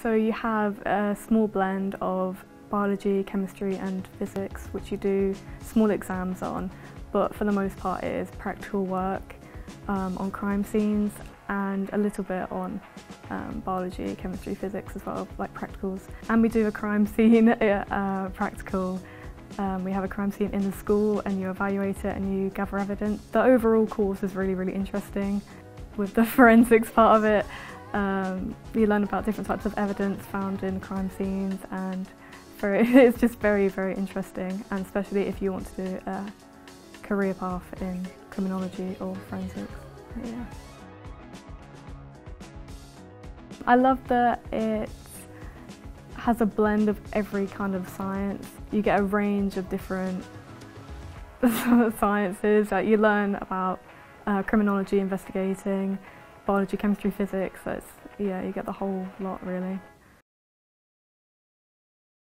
So you have a small blend of biology, chemistry and physics which you do small exams on but for the most part it is practical work um, on crime scenes and a little bit on um, biology, chemistry, physics as well, like practicals. And we do a crime scene uh, practical. Um, we have a crime scene in the school and you evaluate it and you gather evidence. The overall course is really, really interesting with the forensics part of it. Um, you learn about different types of evidence found in crime scenes and very, it's just very, very interesting and especially if you want to do a career path in criminology or forensics. Yeah. I love that it has a blend of every kind of science. You get a range of different sciences. Like you learn about uh, criminology, investigating, biology, chemistry, physics. So it's, yeah, you get the whole lot really.